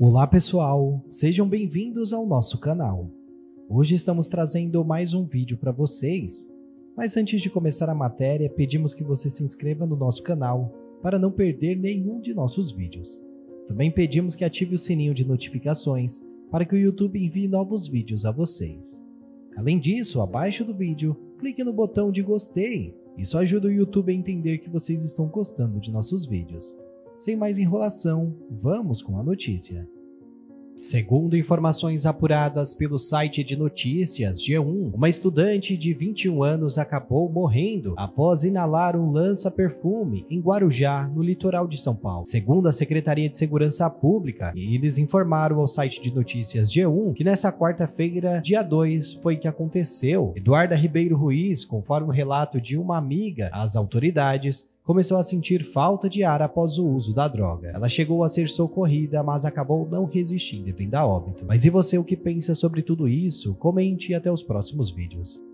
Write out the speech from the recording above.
Olá pessoal, sejam bem-vindos ao nosso canal. Hoje estamos trazendo mais um vídeo para vocês, mas antes de começar a matéria, pedimos que você se inscreva no nosso canal para não perder nenhum de nossos vídeos. Também pedimos que ative o sininho de notificações para que o YouTube envie novos vídeos a vocês. Além disso, abaixo do vídeo, clique no botão de gostei, isso ajuda o YouTube a entender que vocês estão gostando de nossos vídeos. Sem mais enrolação, vamos com a notícia. Segundo informações apuradas pelo site de notícias G1, uma estudante de 21 anos acabou morrendo após inalar um lança-perfume em Guarujá, no litoral de São Paulo. Segundo a Secretaria de Segurança Pública, eles informaram ao site de notícias G1 que nessa quarta-feira, dia 2, foi que aconteceu. Eduarda Ribeiro Ruiz, conforme o relato de uma amiga às autoridades, começou a sentir falta de ar após o uso da droga. Ela chegou a ser socorrida, mas acabou não resistindo e vindo a óbito. Mas e você o que pensa sobre tudo isso? Comente e até os próximos vídeos.